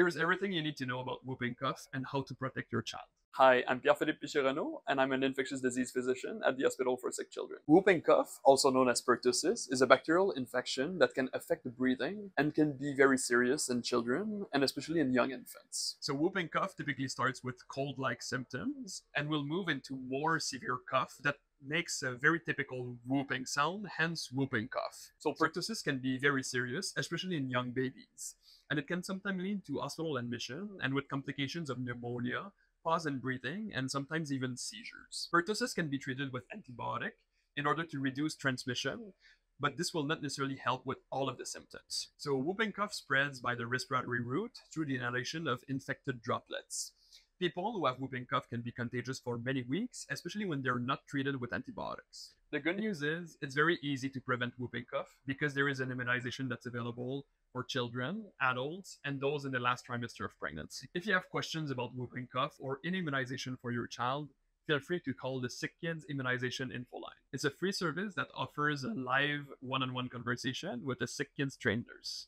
Here's everything you need to know about whooping cough and how to protect your child. Hi, I'm Pierre-Philippe Piché-Renaud, and I'm an infectious disease physician at the Hospital for Sick Children. Whooping cough, also known as pertussis, is a bacterial infection that can affect the breathing and can be very serious in children, and especially in young infants. So whooping cough typically starts with cold-like symptoms and will move into more severe cough that makes a very typical whooping sound, hence whooping cough. So pertussis can be very serious, especially in young babies, and it can sometimes lead to hospital admission and with complications of pneumonia, pause in breathing, and sometimes even seizures. Pertussis can be treated with antibiotic in order to reduce transmission, but this will not necessarily help with all of the symptoms. So whooping cough spreads by the respiratory route through the inhalation of infected droplets. People who have whooping cough can be contagious for many weeks, especially when they're not treated with antibiotics. The good news is it's very easy to prevent whooping cough because there is an immunization that's available for children, adults, and those in the last trimester of pregnancy. If you have questions about whooping cough or any immunization for your child, feel free to call the Sick Kids Immunization Info Line. It's a free service that offers a live one on one conversation with a Sick Kids trained nurse.